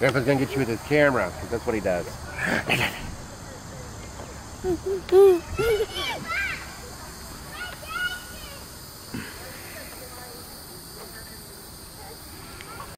Grandpa's gonna get you with his camera, because that's what he does.